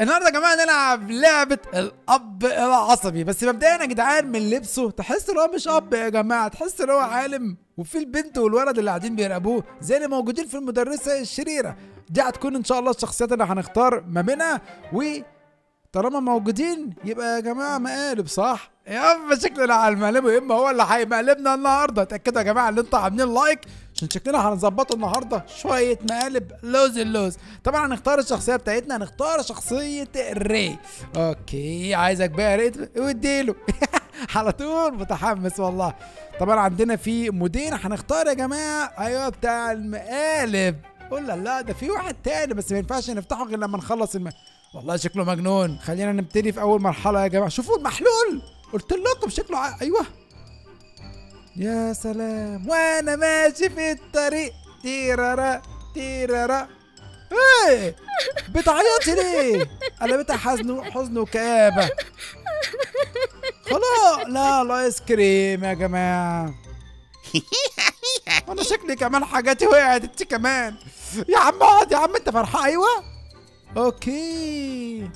النهارده يا جماعة نلعب لعبة الأب العصبي. بس مبدئيا يا جدعان من لبسه تحس إن هو مش أب يا جماعة تحس إن هو عالم. وفي البنت والولد اللي قاعدين بيراقبوه زي اللي موجودين في المدرسة الشريرة. دي هتكون إن شاء الله الشخصيات اللي هنختار ما بينها. و طالما موجودين يبقى يا جماعة مقالب صح؟ يابا شكلنا على المقلب يا إما هو اللي هيمقلبنا النهارده. اتاكدوا يا جماعة إن أنتوا عاملين like عشان شكلنا هنظبطه النهارده. شوية مقالب. لوز اللوز. طبعا هنختار الشخصية بتاعتنا. هنختار شخصية ري أوكي. عايزك بقى ري واديله على طول متحمس والله. طبعا عندنا في مودين هنختار يا جماعة. أيوه بتاع المقالب. قول لا ده في واحد تاني. بس ما ينفعش نفتحه غير لما نخلص الم... والله شكله مجنون. خلينا نبتدي في أول مرحلة يا جماعة. شوفوا المحلول. قلت لكم شكله ع... أيوه. يا سلام. وأنا ماشي في الطريق. تيرارا تيرارا. إيه بتعيطي ليه؟ قلبتها حزن حزن وكآبة. خلاص. لا ال ice cream يا جماعة. أنا شكلي كمان حاجاتي وقعت أنت كمان. يا عم اقعد يا عم أنت فرحان. أيوه. okay.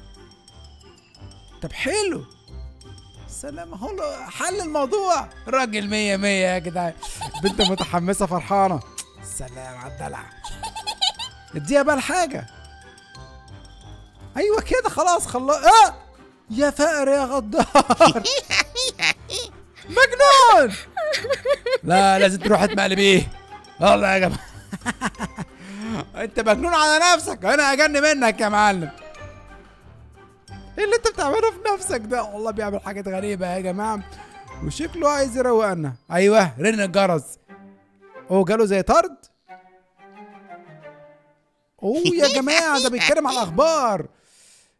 طب حلو. سلام هو حل الموضوع. راجل مية مية يا جدعان. بنت متحمسة فرحانة. سلام على الدلع اديها بقى الحاجة. أيوه كده خلاص خلاص آه! يا فقر يا غدار. مجنون. لا لازم تروح تمقلبيه والله يا جماعة. أنت مجنون على نفسك. أنا أجن منك يا معلم. إيه اللي انت بتعمله في نفسك ده. والله بيعمل حاجات غريبة يا جماعة. وشكله عايز يروقنا أيوه رن الجرس. أوه جاله زي طرد؟ أوه يا جماعة ده بيتكلم على الأخبار.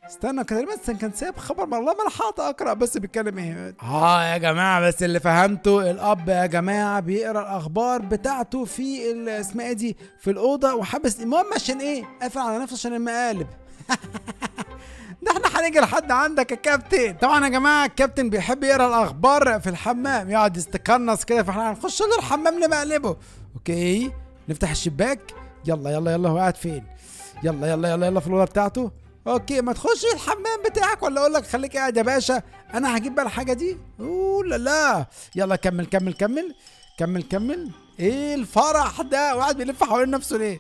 استنى بس كان سايب خبر والله ما أنا حاطط أقرأ بس بيتكلم إيه. آه يا جماعة بس اللي فهمته الأب يا جماعة بيقرأ الأخبار بتاعته في اسمها إيه دي في الأوضة وحبس المهم عشان إيه؟ قافل على نفسه عشان المقالب. ده إحنا هنيجي لحد عندك يا كابتن. طبعا يا جماعة الكابتن بيحب يقرأ الأخبار في الحمام يقعد يستكنص كده فإحنا هنخش له الحمام نمقلبه okay؟ نفتح الشباك. يلا يلا يلا هو قاعد فين؟ يلا يلا يلا يلا في الأوضة بتاعته. okay ما تخش الحمام بتاعك ولا أقول لك خليك قاعد يا باشا. أنا هجيب بقى الحاجة دي. أوه لا لا. يلا كمل كمل كمل. كمل كمل. إيه الفرح ده؟ وقاعد بيلف حوالين نفسه ليه؟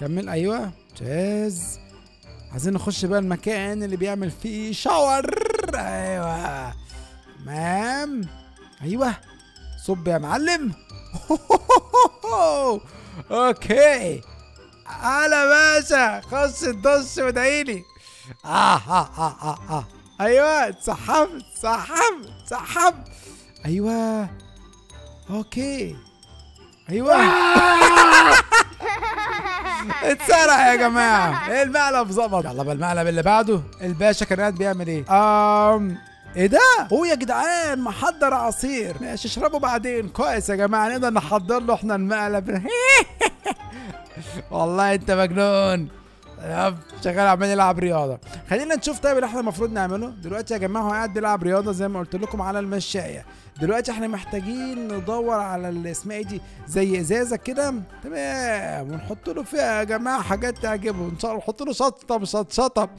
كمل. أيوه. جاز. عايزين نخش بقى المكان اللي بيعمل فيه shower. أيوه. تمام. أيوه. صب يا معلم. okay. على باشا. خش الدش وادعيلي آه آه آه آه آه. أيوة. اتسحبت اتسحبت اتسحبت. أيوة. أوكي. أيوة. اتسرق يا جماعة. المقلب ظبط يلا بقى المقلب اللي بعده. الباشا كان قاعد بيعمل إيه؟ أم إيه ده؟ هو يا جدعان محضر عصير. ماشي اشربه بعدين. كويس يا جماعة نقدر نحضر له إحنا المقلب. والله أنت مجنون. شغال عمال يلعب رياضة. خلينا نشوف طيب اللي إحنا المفروض نعمله. دلوقتي يا جماعة هو قاعد بيلعب رياضة زي ما قلت لكم على المشاية. دلوقتي إحنا محتاجين ندور على اسمها إيه دي زي ازازة كده. تمام ونحط له فيها يا جماعة حاجات تعجبه. إن شاء الله نحط له شطة شط شطب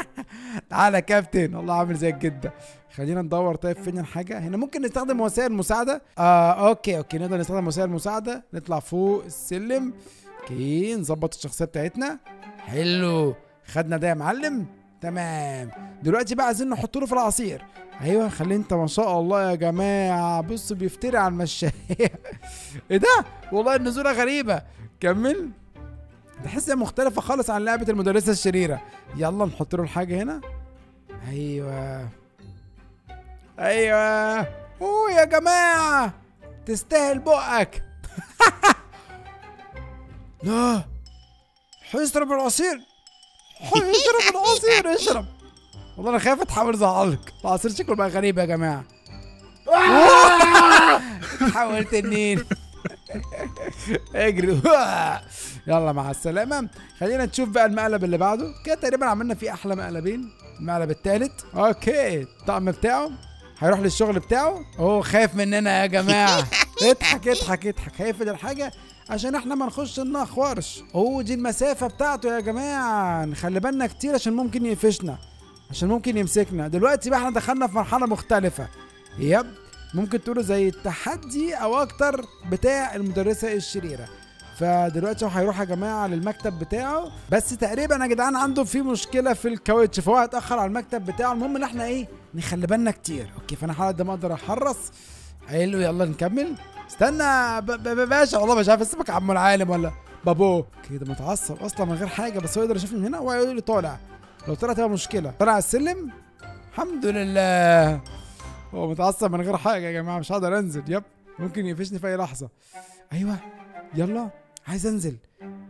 تعالى يا كابتن والله عامل زي الجده خلينا ندور طيب فين الحاجة. هنا ممكن نستخدم وسائل مساعدة؟ آه okay okay نقدر نستخدم وسائل مساعدة. نطلع فوق السلم. okay نظبط الشخصية بتاعتنا. حلو. خدنا ده يا معلم. تمام. دلوقتي بقى عايزين نحط له في العصير. أيوه خلي أنت ما شاء الله يا جماعة. بص بيفتري على المشاية. إيه ده؟ والله النزولة غريبة. كمل. تحس إنها مختلفة خالص عن لعبة المدرسة الشريرة. يلا نحط له الحاجة هنا. أيوه. أيوه. أوه يا جماعة. تستاهل بقك. لا. هيشرب العصير. هيشرب العصير اشرب والله أنا خايف تحاول ازعلك العصير شكله بقى غريب يا جماعة. حاول تنين اجري. يلا مع السلامة. خلينا نشوف بقى المقلب اللي بعده. كده تقريبا عملنا فيه أحلى مقلبين. المقلب التالت. أوكي. الطقم بتاعه. هيروح للشغل بتاعه. هو خايف مننا يا جماعة. اضحك اضحك اضحك. هيقفل الحاجة. عشان إحنا ما نخش نخورش اوه دي المسافة بتاعته يا جماعة. نخلي بالنا كتير عشان ممكن يقفشنا عشان ممكن يمسكنا. دلوقتي بقى إحنا دخلنا في مرحلة مختلفة. يب ممكن تقولوا زي التحدي أو أكتر بتاع المدرسة الشريرة. فدلوقتي هو هيروح يا جماعة للمكتب بتاعه. بس تقريبا يا جدعان عنده في مشكلة في الكاوتش فهو هيتأخر على المكتب بتاعه. المهم إن إحنا إيه نخلي بالنا كتير. okay فأنا هحاول قد ما أقدر أحرص. حلو يلا نكمل. استنى باشا والله مش عارف اسمك عم العالم ولا بابو. كده متعصب أصلا من غير حاجة بس هو يقدر يشوفني من هنا ويقول لي طالع. لو طلع تبقى مشكلة. طلع على السلم؟ الحمد لله. هو متعصب من غير حاجة يا جماعة مش هقدر أنزل. yep ممكن يقفشني في أي لحظة. أيوه يلا. عايز أنزل.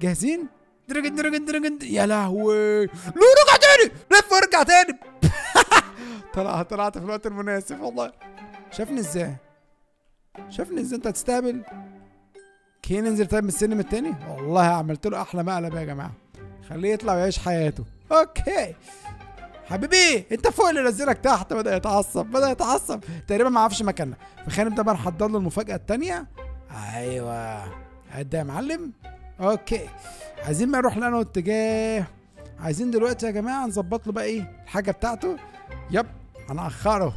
جاهزين؟ درجن درجن درجن يا لهوي. لا رجع تاني. لف وارجع تاني. طلع طلعت في الوقت المناسب والله. شافني إزاي؟ شافني إزاي انت هتستهبل كي ننزل طيب من السلم التاني؟ والله عملت له أحلى مقلب يا جماعة. خليه يطلع ويعيش حياته. okay. حبيبي أنت فوق اللي نزلك تحت. بدأ يتعصب بدأ يتعصب. تقريبا ما عرفش مكاننا. نبدا بقى نحضر له المفاجأة التانية. أيوه. هدا يا معلم. okay. عايزين بقى نروح لأنه اتجاه؟ عايزين دلوقتي يا جماعة نظبط له بقى إيه؟ الحاجة بتاعته. yep هنأخره.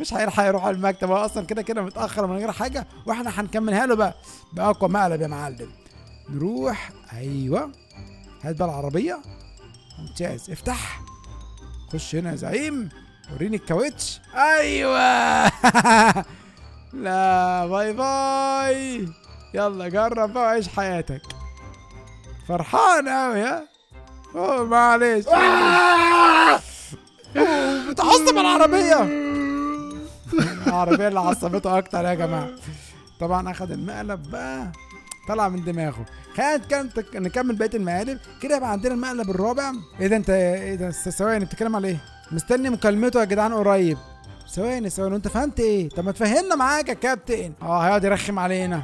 مش هيلحق يروح على المكتب هو أصلا كده كده متأخر من غير حاجة وإحنا هنكملها له بقى بأقوى مقلب يا معلم. نروح أيوه هات بقى العربية. ممتاز. افتح. خش هنا يا زعيم. وريني الكاوتش. أيوه. لا bye bye. يلا جرب بقى وعيش حياتك. فرحان قوي ها؟ أوه معلش. أوه، بتعصب العربية. العربية اللي عصبته أكتر يا جماعة. طبعا أخد المقلب بقى طلع من دماغه. خلينا نكمل- بقية المقالب. كده يبقى عندنا المقلب الرابع. إيه ده أنت إيه ده؟ ثواني بتتكلم على إيه؟ مستني مكالمته يا جدعان قريب. ثواني ثواني انت فهمت إيه؟ طب ما تفهمنا معاك يا كابتن. آه هيقعد يرخم علينا.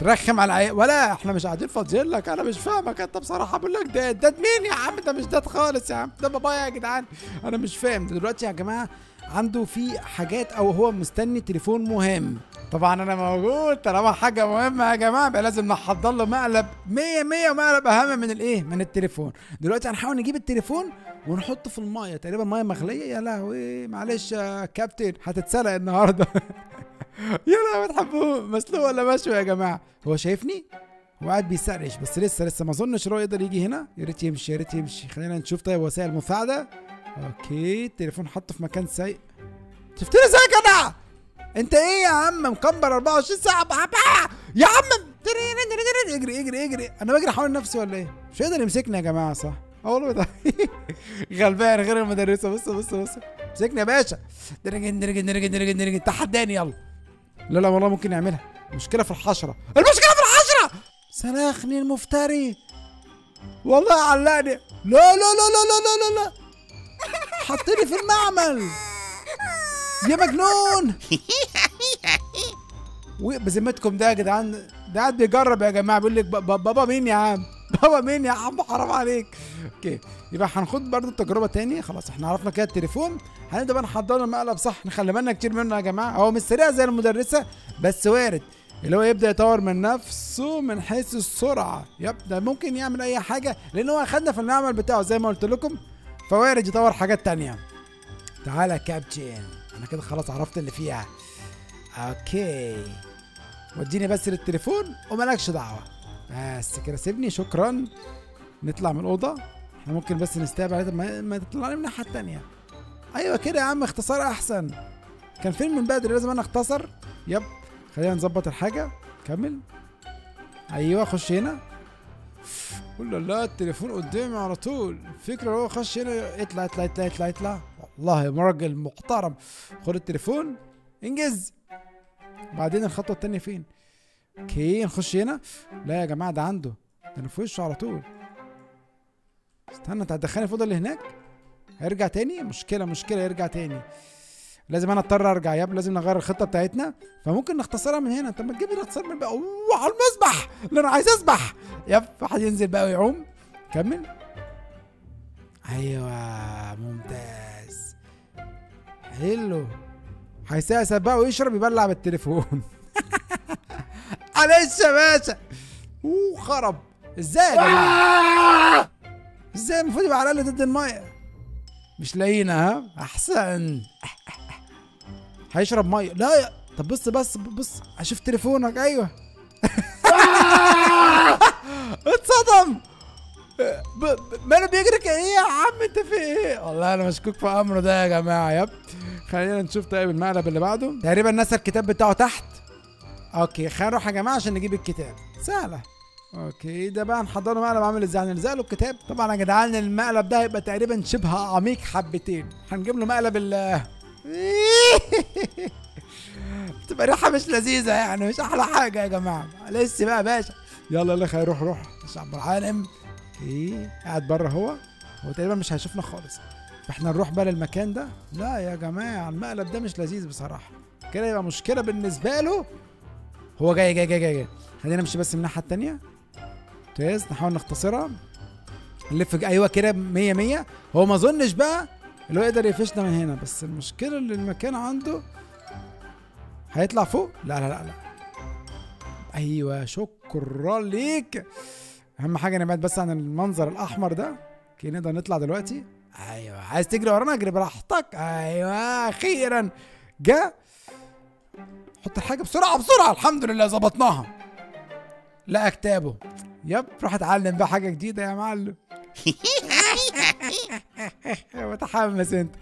ترخم على عي... ولا إحنا مش قاعدين فاضيين لك. أنا مش فاهمك أنت بصراحة. بقول لك ده ده مين يا عم؟ ده مش ده خالص يا عم. ده بابايا يا جدعان. أنا مش فاهم. دلوقتي يا جماعة عنده في حاجات أو هو مستني تليفون مهم. طبعا أنا موجود طالما حاجة مهمة يا جماعة يبقى لازم نحضر له مقلب 100 100 ومقلب أهم من الإيه؟ من التليفون. دلوقتي هنحاول نجيب التليفون ونحطه في المية تقريبا مية مغلية. يا لهوي معلش يا كابتن هتتسلق النهارده. يا لهوي بتحبوه؟ مسلوق ولا مشوي يا جماعة؟ هو شايفني؟ هو قاعد بي search بس لسه لسه ما أظنش هو يقدر يجي هنا. يا ريت يمشي يا ريت يمشي. خلينا نشوف طيب وسائل مساعدة. okay التليفون حطه في مكان سيء. شفتني إزاي يا جدع انت إيه يا عم؟ مكبر 24 ساعة. بقى يا عم! اجري اجري اجري. أنا بجري حوالين نفسي ولا إيه؟ مش هيقدر يمسكني يا جماعة صح؟ آه والله. غلبان غير المدرسة. بص بص بص. مسكني يا باشا. درج درج درج درج درج تحداني يلا. لا لا والله ممكن نعملها المشكلة في الحشرة. المشكلة في الحشرة! سلاخني المفتري. والله علقني. لا لا لا لا لا لا لا, لا. حطني في المعمل. يا مجنون. وبذمتكم ده يا جدعان. ده قاعد بيجرب يا جماعة بيقول لك بابا مين يا عم؟ بابا مين يا عم؟ حرام عليك. أوكي. يبقى هناخد برضو التجربة تاني. خلاص إحنا عرفنا كده التليفون. هنبدأ بقى نحضر المقلب صح نخلي بالنا كتير منه يا جماعة. هو مش سريع زي المدرسة بس وارد. اللي هو يبدأ يطور من نفسه من حيث السرعة. يب ده ممكن يعمل أي حاجة لأن هو أخدنا في المعمل بتاعه. زي ما قلت لكم فوارد يطور حاجات تانية. تعالى كابتن. أنا كده خلاص عرفت اللي فيها. أوكي. وديني بس للتليفون ومالكش دعوة. بس كده سيبني شكرا. نطلع من الأوضة. إحنا ممكن بس نستقبل ما, ما تطلع من الناحية التانية. أيوه كده يا عم اختصار أحسن. كان فين من بدري لازم أنا أختصر. يب خلينا نظبط الحاجة. كمل. أيوه خش هنا. ولا لا التليفون قدامي على طول. الفكرة هو خش هنا اطلع اطلع اطلع اطلع اطلع. والله يا راجل محترم خد التليفون انجز. بعدين الخطوة التانية فين؟ أوكي نخش هنا. لا يا جماعة ده عنده. ده أنا في وشه على طول. استنى انت هتدخلني في الأوضة اللي هناك؟ هيرجع تاني؟ مشكلة مشكلة يرجع تاني. لازم أنا اضطر ارجع ياب لازم نغير الخطة بتاعتنا. فممكن نختصرها من هنا. طب ما تجيب الاختصار من بقى. أوه على المسبح! اللي أنا عايز اسبح! ياب واحد ينزل بقى ويعوم. كمل. أيوه ممتاز. حلو. هيسقسق بقى ويشرب يبلع بالتليفون. معلش يا باشا. أوه خرب. إزاي يا جماعة؟ إزاي المفروض يبقى على الأقل ضد المية؟ مش لاقينا ها؟ أحسن. هيشرب ميه. لا يا طب بص بس بص أشوف تليفونك؟ أيوه. اتصدم. ب- ب- ماله بيجري إيه يا عم أنت في إيه؟ والله أنا مشكوك في أمره ده يا جماعة يب. خلينا نشوف طيب المقلب اللي بعده. تقريبا نسى الكتاب بتاعه تحت. okay خلينا نروح يا جماعة عشان نجيب الكتاب. سهلة. okay ده بقى نحضر له مقلب عامل إزاي؟ هنلزق له الكتاب. طبعا يا جدعان المقلب ده هيبقى تقريبا شبه عميق حبتين. هنجيب له مقلب ال تبقى ريحة مش لذيذة يعني مش أحلى حاجة يا جماعة. لسه بقى باشا. يلا يلا خير روح روح. شعب العالم. إيه؟ قاعد بره هو؟ هو تقريبا مش هيشوفنا خالص. فاحنا نروح بقى للمكان ده؟ لا يا جماعة المقلب ده مش لذيذ بصراحة. كده يبقى مشكلة بالنسبة له. هو جاي جاي جاي جاي, جاي. خلينا نمشي بس من الناحية التانية. ممتاز نحاول نختصرها. نلف أيوه كده 100 100 هو ما أظنش بقى اللي هو يقدر يقفشنا من هنا بس المشكلة اللي المكان عنده هيطلع فوق؟ لا لا لا لا. أيوه شكرا ليك. أهم حاجة نبعد بس عن المنظر الأحمر ده. أوكي نقدر نطلع دلوقتي؟ أيوه. عايز تجري ورانا؟ اجري براحتك. أيوه أخيرا. جا. حط الحاجة بسرعة بسرعة. الحمد لله ظبطناها. لقى كتابه. يب روح اتعلم بقى حاجة جديدة يا معلم. متحمس انت.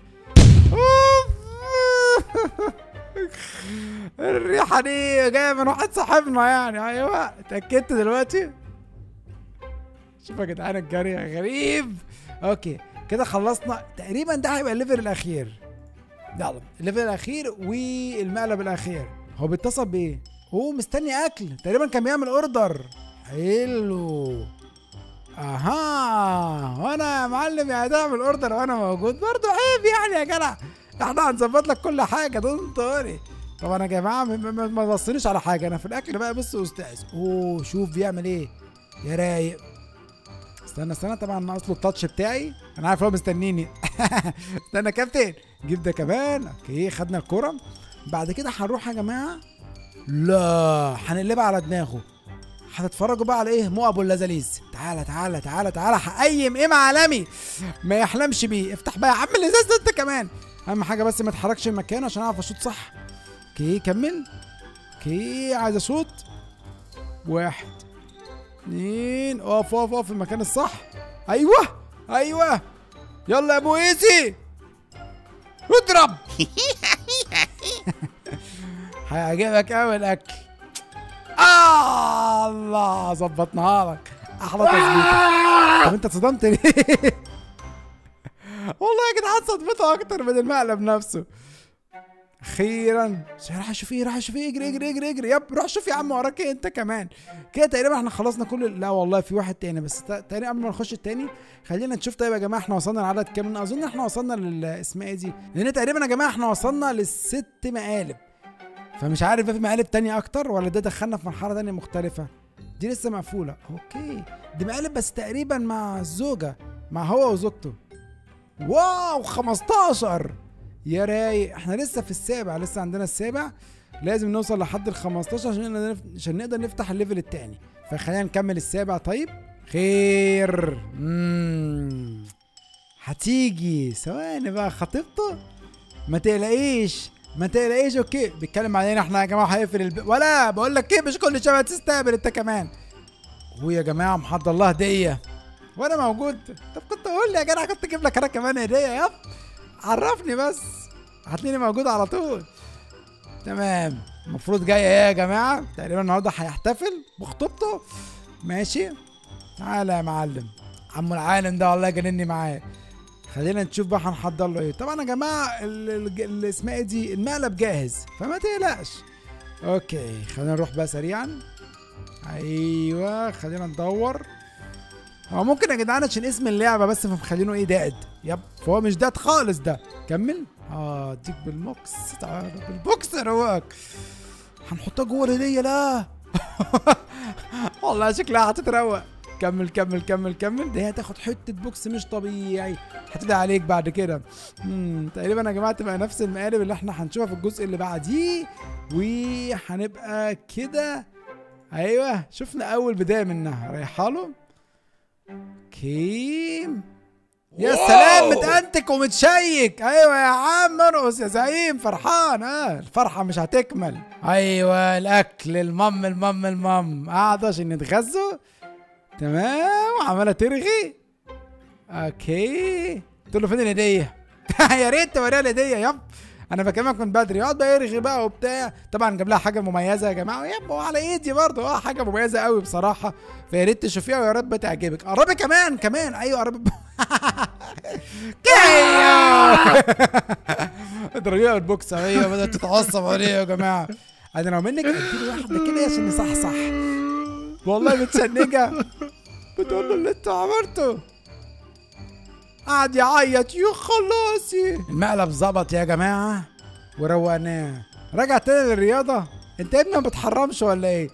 الريحة دي جاية من واحد صاحبنا يعني. أيوه. اتاكدت دلوقتي؟ شوف يا جدعان الجري غريب. okay. كده خلصنا. تقريبا ده هيبقى ال level الأخير. يلا ال level الأخير والمقلب الأخير. هو بيتصل بإيه؟ هو مستني أكل. تقريبا كان بيعمل order. حلو. معلم يا هتعمل order وأنا موجود. برضو عيب يعني يا جدع. إحنا هنظبط لك كل حاجة. دون طاري طبعا يا جماعة ما- تبصنيش على حاجة. أنا في الأكل بقى بص أستاذ. أوه شوف بيعمل إيه. يا رايق. استنى استنى. طبعا ناقص له ال touch بتاعي. أنا عارف هو مستنيني. استنى يا كابتن. جيب ده كمان. okay خدنا الكرة. بعد كده هنروح يا جماعة. لا هنقلبها على دماغه. هتتفرجوا بقى على إيه؟ مو أبو اللذاذيز تعالى تعالى تعالى تعالى هقيم إيه عالمي. ما يحلمش بيه. افتح بقى يا عم الإزاز ده أنت كمان. أهم حاجة بس ما تحركش المكان عشان أعرف أشوط صح. okay كمل. أوكي عايز أشوط. واحد اتنين. اقف اقف اقف في المكان الصح. أيوه أيوه. يلا يا أبو إيزي. اضرب. هيعجبك قوي الأكل. آه الله ظبطناها لك أحلى تظبيط طب أنت اتصدمت ليه؟ والله يا جدعان صدمته أكتر من المقلب نفسه. أخيرا. راح أشوف إيه راح أشوف إيه إجري إجري إجري إجري. yep روح شوف يا عم وراك إيه أنت كمان. كده تقريبا إحنا خلصنا كل لا والله في واحد تاني بس. تا- تاني قبل ما نخش التاني خلينا نشوف. طيب يا جماعة إحنا وصلنا لعدد كام؟ أظن إحنا وصلنا لل اسمها إيه دي؟ لأن تقريبا يا جماعة إحنا وصلنا للست مقالب. فمش عارف في مقالب تانية أكتر ولا ده دخلنا في مرحلة تانية مختلفة؟ دي لسه مقفولة. okay. دي مقالب بس تقريبا مع الزوجه مع هو وزوجته. wow 15 يا رايق. إحنا لسه في السابع لسه عندنا السابع. لازم نوصل لحد ال 15 عشان عشان نقدر نفتح ال level التاني. فخلينا نكمل السابع. طيب. خير. مم. هتيجي. ثواني بقى خطيبته؟ ما تقلقيش. ما تقلقيش okay. بيتكلم علينا إحنا يا جماعة هيقفل الب... ولا بقول لك إيه مش كل شوية تستقبل أنت كمان. هو يا جماعة محضر الله هدية. وأنا موجود. طب كنت قول لي يا جدع كنت أجيب لك أنا كمان هدية. يب. عرفني بس. هتلاقيني موجود على طول. تمام. المفروض جاي إيه يا جماعة؟ تقريبا النهارده هيحتفل بخطوبته. ماشي. تعالى يا معلم. عمو العالم ده والله جنني معاه. خلينا نشوف بقى هنحضر له إيه. طبعا يا جماعة ال- ال- اللي اسمها إيه دي؟ المقلب جاهز فما تقلقش. okay خلينا نروح بقى سريعا. أيوه خلينا ندور. هو ممكن يا جدعان عشان اسم اللعبة بس فمخلينه إيه dad. yep فهو مش dad خالص ده. كمل. آه أديك بالموكس تعالى بال box رواك هنحطها جوه الهديه لا. والله شكلها هتتروق. كمل كمل كمل كمل. دي هتاخد حتة box مش طبيعي. هتدعي عليك بعد كده. امم تقريبا يا جماعة تبقى نفس المقالب اللي إحنا هنشوفها في الجزء اللي بعديه. وهنبقى كده. أيوه شفنا أول بداية منها. رايحة له. كيم. يا. سلام متأنتك ومتشيك. أيوه يا عم أرقص يا زعيم. فرحان. آه الفرحة مش هتكمل. أيوه الأكل المم المم المم. قاعدة عشان نتغذوا تمام وعماله ترغي. okay. قلت له فين الهدية؟ يا ريت توريها الهدية yep. أنا بكلمك من بدري. يقعد بقى يرغي بقى وبتاع. طبعا جاب لها حاجة مميزة يا جماعة. yep هو على إيدي برضه. آه حاجة مميزة قوي بصراحة. فيا ريت تشوفيها ويا رب تعجبك. قربي كمان كمان. أيوه قربي. اضربيها بال box. أيوه بدأت تتعصب عليه يا جماعة. أنا لو منك اديله واحدة كده عشان يصحصح والله متشنجه بتقول له اللي انت عملته. قعد يعيط. يا خلاصي. المقلب ظبط يا جماعة. وروقناه. رجع تاني للرياضة. انت ابني ما بتحرمش ولا إيه؟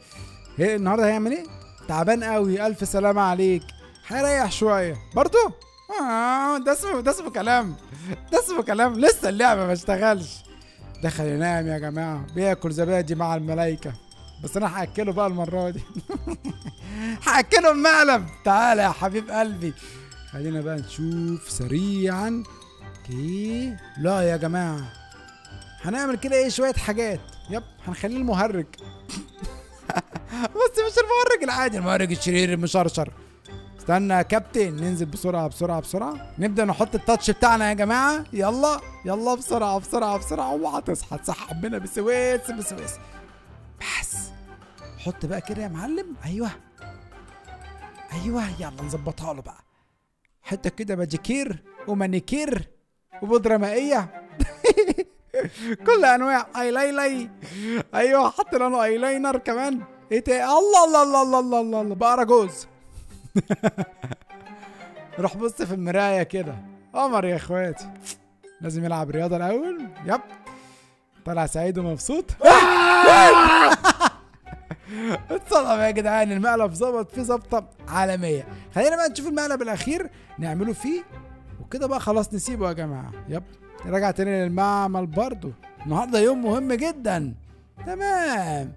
إيه النهارده هيعمل إيه؟ تعبان قوي. ألف سلامة عليك. هيريح شوية. برضو؟ آه ده اسمه ده اسمه كلام. ده اسمه كلام. لسه اللعبة ما اشتغلش. دخل ينام يا جماعة. بياكل زبادي مع الملايكه بس أنا هاكله بقى المرة دي. هاكله المقلب تعالى يا حبيب قلبي. خلينا بقى نشوف سريعا. أوكي. لا يا جماعة. هنعمل كده إيه؟ شوية حاجات. يب هنخليه المهرج. بس مش المهرج العادي المهرج الشرير المشرشر. استنى يا كابتن ننزل بسرعة بسرعة بسرعة. نبدأ نحط التاتش بتاعنا يا جماعة. يلا يلا بسرعة بسرعة بسرعة. اوعى تصحى تصحى. بينا بسويس بسويس. بس حط بقى كده يا معلم. أيوه. أيوه يلا نظبطها له بقى. حتة كده ماجيكير ومانيكير وبودرة مائية. كل أنواع. أيلايلاي. أيوه حط له أيلاينر كمان. إيه تاني؟ الله الله الله الله الله الله, الله. بقى أراجوز. روح بص في المراية كده. قمر يا إخواتي. لازم يلعب رياضة الأول. yep. طلع سعيد ومبسوط. اتصدم يا جدعان المقلب ظبط فيه ظبطة عالمية. خلينا بقى نشوف المقلب الأخير نعمله فيه. وكده بقى خلاص نسيبه يا جماعة. يب. نرجع تاني للمعمل برضو. النهارده يوم مهم جدا. تمام.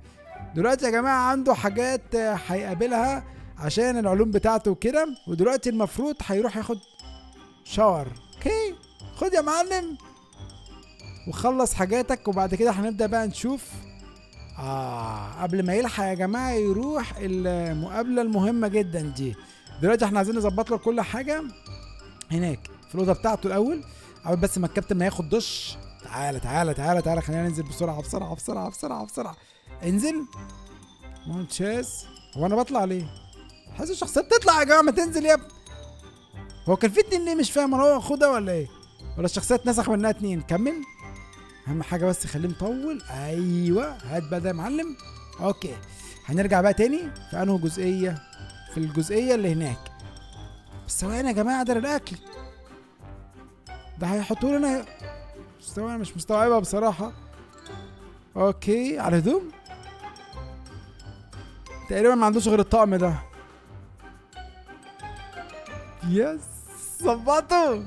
دلوقتي يا جماعة عنده حاجات هيقابلها عشان العلوم بتاعته وكده. ودلوقتي المفروض هيروح ياخد شاور أوكي. خد يا معلم. وخلص حاجاتك. وبعد كده هنبدأ بقى نشوف آه قبل ما يلحق يا جماعة يروح المقابلة المهمة جدا دي. دلوقتي إحنا عايزين نظبط له كل حاجة هناك في الأوضة بتاعته الأول. أول بس ما الكابتن ما ياخد دش. تعالى تعالى تعالى تعالى خلينا ننزل بسرعة بسرعة بسرعة بسرعة بسرعة. انزل. ممتاز. هو أنا بطلع ليه؟ حاسس الشخصيه بتطلع يا جماعة ما تنزل يا ابني. هو كان في اتنين ليه مش فاهم؟ هو اخدها ولا إيه؟ ولا الشخصيه اتنسخ منها اتنين؟ كمل. أهم حاجة بس خليه مطول. أيوه. هات بقى ده يا معلم. okay. هنرجع بقى تاني في أنهي جزئية؟ في الجزئية اللي هناك. بس ثواني يا جماعة ده الاكل ده هيحطوا لنا. مستوى مش مستوعبها بصراحة. okay. على الهدوم؟ تقريبا ما عندوش غير الطقم ده. يس. ظبطه.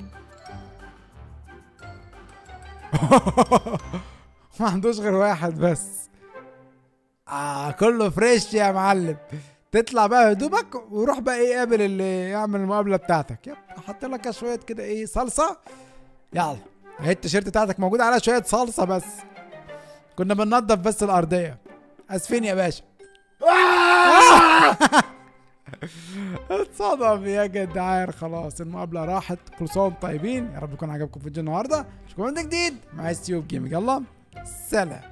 ما عندوش غير واحد بس. آه كله فريش يا معلم. تطلع بقى هدومك وروح بقى إيه قابل اللي يعمل المقابلة بتاعتك. يب أحط لك شوية كده إيه صلصة. يلا اهي التيشيرت بتاعتك موجود عليها شوية صلصة بس. كنا بننضف بس الأرضية. آسفين يا باشا. اتصدم يا جدعان خلاص المقابلة راحت. كل سنه وأنتم طيبين. يا رب يكون عجبكم فيديو النهارده. اشوفكم فيديو جديد. مع ستيوب Gaming يلا سلام.